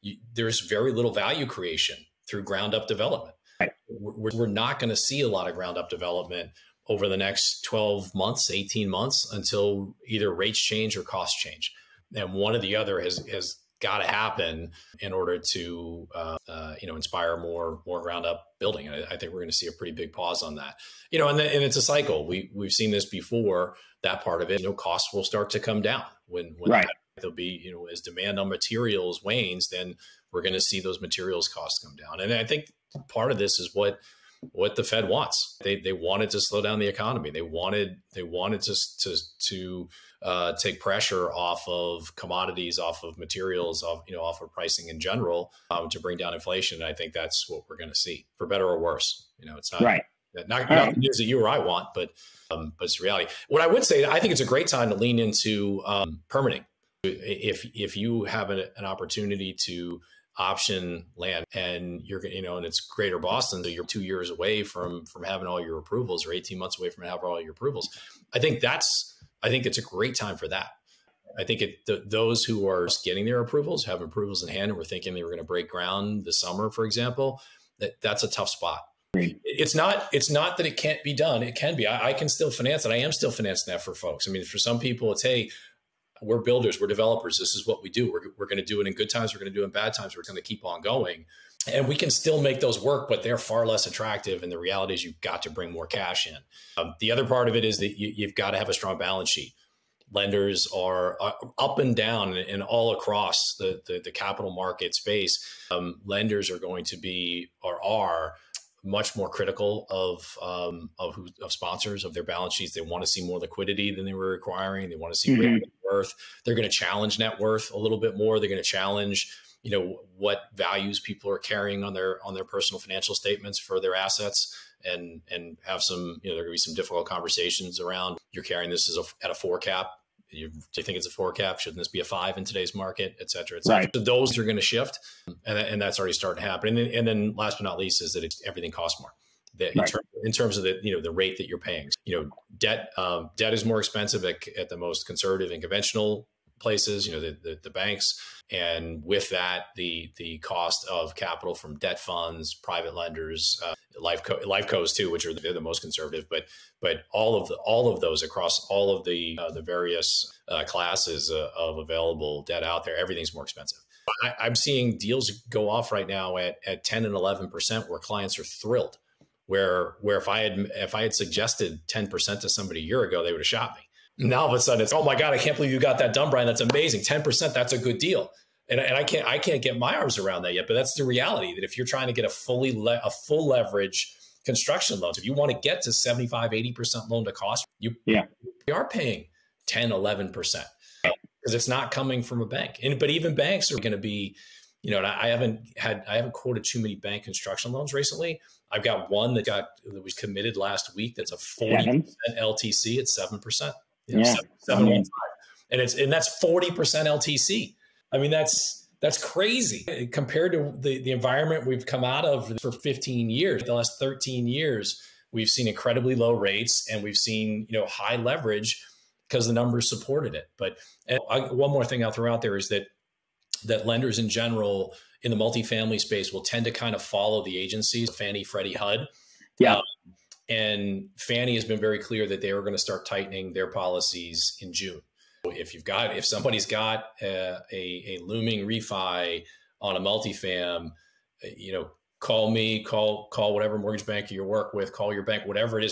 you, there's very little value creation through ground up development. Right. We're, we're not going to see a lot of ground up development over the next 12 months, 18 months until either rates change or costs change. And one or the other has, has got to happen in order to uh, uh, you know inspire more more ground up building. I, I think we're going to see a pretty big pause on that. You know, and, the, and it's a cycle. We we've seen this before. That part of it, you know, costs will start to come down when when right. There'll be you know as demand on materials wanes, then we're going to see those materials costs come down. And I think part of this is what what the Fed wants. They they wanted to slow down the economy. They wanted they wanted to to to uh, take pressure off of commodities, off of materials, off you know off of pricing in general um, to bring down inflation. And I think that's what we're going to see, for better or worse. You know, it's not right. Not, not right. the news that you or I want, but um, but it's reality. What I would say, I think it's a great time to lean into um, permitting. If if you have an, an opportunity to option land and you're you know and it's greater boston so you're two years away from from having all your approvals or 18 months away from having all your approvals i think that's i think it's a great time for that. I think it th- those who are getting their approvals have approvals in hand and we're thinking they were going to break ground this summer for example that that's a tough spot. It's not it's not that it can't be done. It can be. I, I can still finance it. I am still financing that for folks. I mean for some people it's hey we're builders, we're developers. This is what we do. We're, we're going to do it in good times. We're going to do it in bad times. We're going to keep on going. And we can still make those work, but they're far less attractive. And the reality is you've got to bring more cash in. Um, the other part of it is that you, have got to have a strong balance sheet. Lenders are uh, up and down and all across the, the, the capital market space. Um, lenders are going to be or are much more critical of um, of, who, of sponsors of their balance sheets. They want to see more liquidity than they were requiring. They want to see mm-hmm. Worth. They're going to challenge net worth a little bit more. They're going to challenge you know what values people are carrying on their on their personal financial statements for their assets and and have some you know there are going to be some difficult conversations around you're carrying this as a, at a four cap you, do you think it's a four cap? Shouldn't this be a five in today's market, et cetera, et cetera? Right. So those are going to shift, and, and that's already starting to happen. And then, and then last but not least is that everything costs more. That in, right. term, in, terms of the you know the rate that you're paying, you know debt um, debt is more expensive at, at the most conservative and conventional places. You know the, the, the banks, and with that the the cost of capital from debt funds, private lenders, uh, life co- life cos too, which are the, the, most conservative. But but all of the all of those across all of the uh, the various uh, classes uh, of available debt out there, everything's more expensive. I, am seeing deals go off right now at at 10 and 11 percent, where clients are thrilled. Where where if I had if I had suggested 10 percent to somebody a year ago, they would have shot me. Now all of a sudden it's oh my god, I can't believe you got that done, Brian. That's amazing. 10 percent, that's a good deal and, and I can't I can't get my arms around that yet. But that's the reality that if you're trying to get a fully le- a full leverage construction loans, if you want to get to 75, 80% loan to cost, you, yeah. you are paying 10, 11% because it's not coming from a bank. And but even banks are going to be, you know, I haven't had I haven't quoted too many bank construction loans recently. I've got one that got that was committed last week. That's a 40% LTC at 7%. You know, yeah. 7, 7 and it's and that's 40% LTC. I mean, that's that's crazy compared to the, the environment we've come out of for 15 years. The last 13 years, we've seen incredibly low rates and we've seen you know high leverage because the numbers supported it. But I, one more thing I'll throw out there is that that lenders in general in the multifamily space will tend to kind of follow the agencies, Fannie, Freddie, HUD. Yeah. Um, and Fannie has been very clear that they are going to start tightening their policies in June. If you've got, if somebody's got a, a, a looming refi on a multifam, you know, call me, call call whatever mortgage banker you work with, call your bank, whatever it is.